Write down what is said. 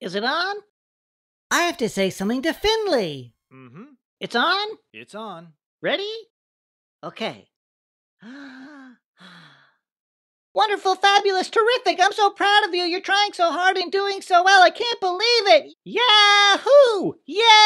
Is it on? I have to say something to Finley. Mm-hmm. It's on? It's on. Ready? Okay. Wonderful, fabulous, terrific. I'm so proud of you. You're trying so hard and doing so well. I can't believe it. Yahoo! Yeah.